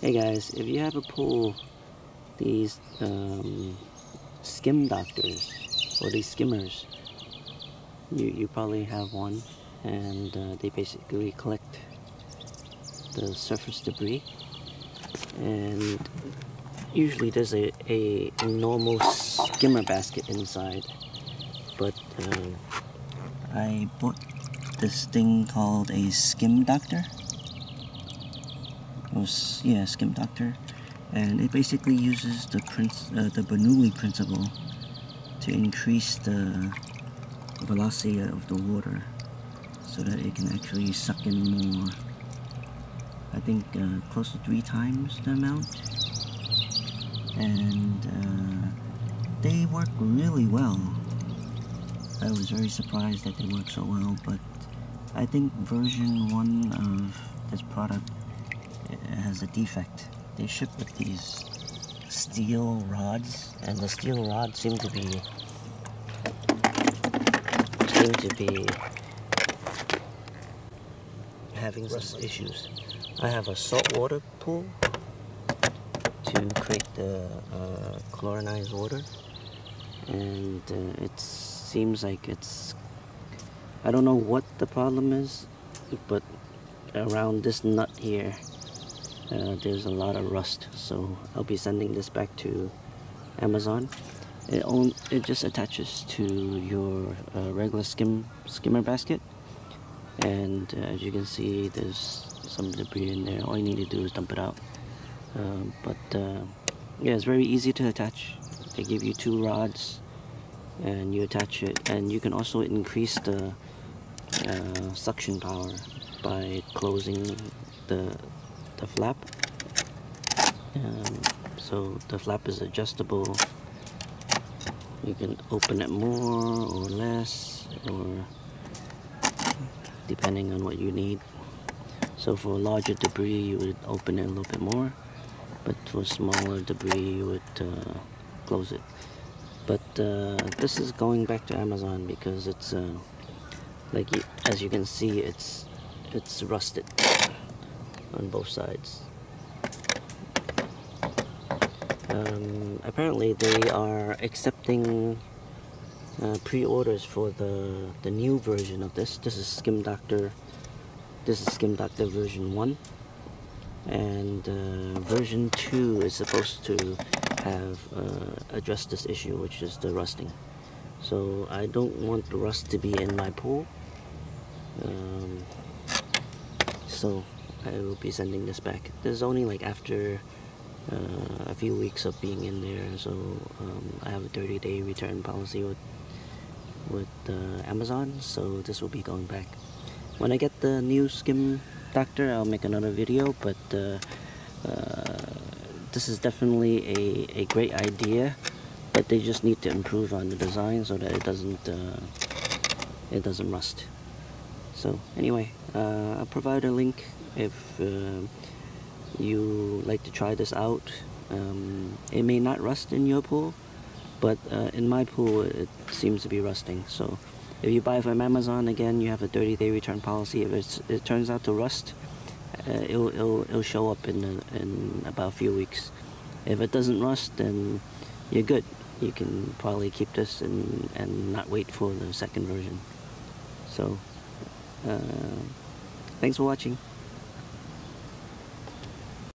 Hey guys, if you have a pool, these um, skim doctors or these skimmers, you, you probably have one and uh, they basically collect the surface debris and usually there's a, a, normal skimmer basket inside but uh, I bought this thing called a skim doctor was yeah skim doctor. And it basically uses the prince uh, the Bernoulli principle to increase the velocity of the water so that it can actually suck in more I think uh, close to three times the amount. And uh, they work really well. I was very surprised that they work so well but I think version 1 of this product has a defect. They ship with these steel rods, and the steel rods seem to be seem to be having some issues. I have a saltwater pool to create the uh, chlorinized water, and uh, it seems like it's. I don't know what the problem is, but around this nut here uh, there's a lot of rust so I'll be sending this back to Amazon. It, on, it just attaches to your uh, regular skim skimmer basket. And uh, as you can see there's some debris in there. All you need to do is dump it out. Um, but uh, yeah it's very easy to attach. They give you two rods and you attach it. And you can also increase the uh, suction power by closing the the flap. Um, so the flap is adjustable. You can open it more or less or depending on what you need. So for larger debris you would open it a little bit more but for smaller debris you would uh, close it. But uh, this is going back to Amazon because it's uh, like as you can see it's it's rusted on both sides. Um, apparently they are accepting uh, pre-orders for the the new version of this. This is Skim Doctor. This is Skim Doctor version one, and uh, version two is supposed to have uh, addressed this issue, which is the rusting. So I don't want the rust to be in my pool. Um, so I will be sending this back. This is only like after uh, a few weeks of being in there, so um, I have a 30 day return policy with with uh, Amazon, so this will be going back. When I get the new skim doctor, I'll make another video, but uh, uh, this is definitely a, a great idea, but they just need to improve on the design so that it doesn't uh, it doesn't rust. So anyway, uh, I'll provide a link if uh, you like to try this out. Um, it may not rust in your pool, but uh, in my pool it seems to be rusting. So if you buy from Amazon, again, you have a 30-day return policy. If it turns out to rust, uh, it'll, it'll, it'll show up in, a, in about a few weeks. If it doesn't rust, then you're good. You can probably keep this and, and not wait for the second version. So, uh, thanks for watching.